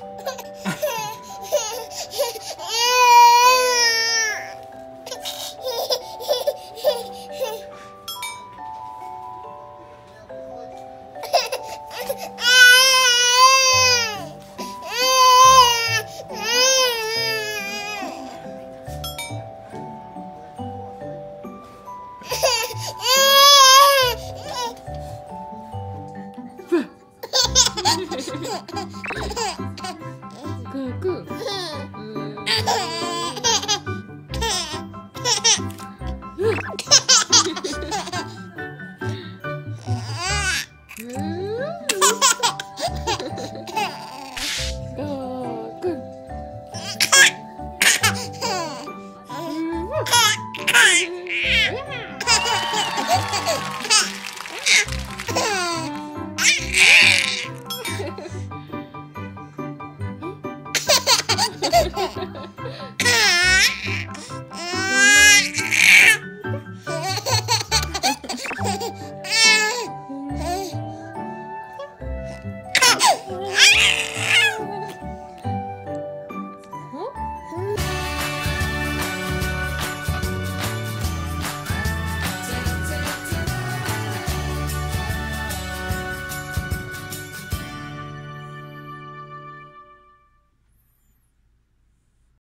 그, 그. Yeah. Ah!